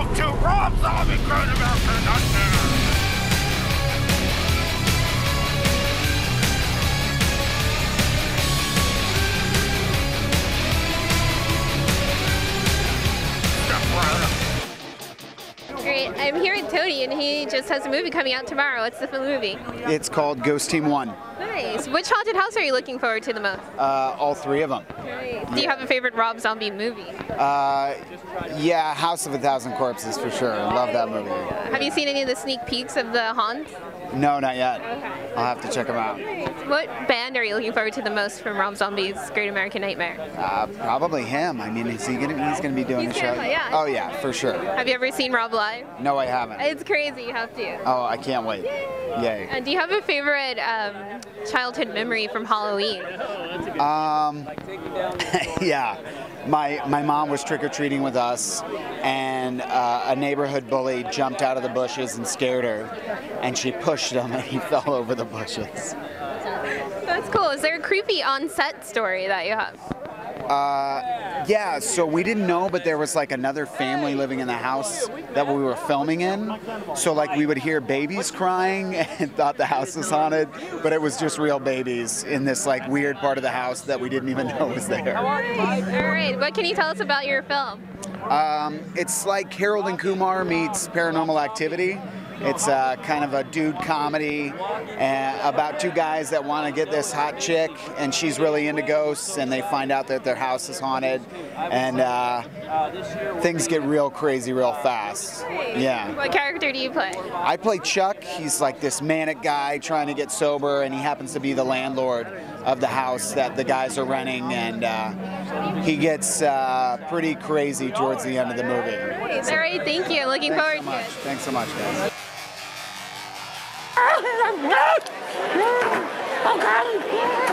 World 2 Rob Zombie Great. I'm here with Tony, and he just has a movie coming out tomorrow. What's the movie? It's called Ghost Team 1. Nice. Which haunted house are you looking forward to the most? Uh, all three of them. Nice. Do you have a favorite Rob Zombie movie? Uh, yeah, House of a Thousand Corpses for sure. Love that movie. Have you seen any of the sneak peeks of the haunts? No, not yet. I'll have to check them out. What band are you looking forward to the most from Rob Zombie's Great American Nightmare? Uh, probably him. I mean, is he gonna? He's gonna be doing He's the show. gonna, yeah. Oh yeah, for sure. Have you ever seen Rob live? No, I haven't. It's crazy. You have to. Oh, I can't wait. Yay. And do you have a favorite um, childhood memory from Halloween? Um, yeah, my my mom was trick or treating with us, and uh, a neighborhood bully jumped out of the bushes and scared her, and she pushed him, and he fell over the bushes. That's cool. Is there a creepy on-set story that you have? Uh, yeah, so we didn't know, but there was like another family living in the house that we were filming in. So like we would hear babies crying and thought the house was haunted, but it was just real babies in this like weird part of the house that we didn't even know was there. All right. What can you tell us about your film? Um, it's like Harold and Kumar meets Paranormal Activity. It's uh, kind of a dude comedy uh, about two guys that want to get this hot chick, and she's really into ghosts, and they find out that their house is haunted, and uh, things get real crazy real fast. Yeah. What character do you play? I play Chuck. He's like this manic guy trying to get sober, and he happens to be the landlord of the house that the guys are renting, and uh, he gets uh, pretty crazy towards the end of the movie. All right. Thank you. Looking Thanks forward so to it. Thanks so much, guys. Oh, God.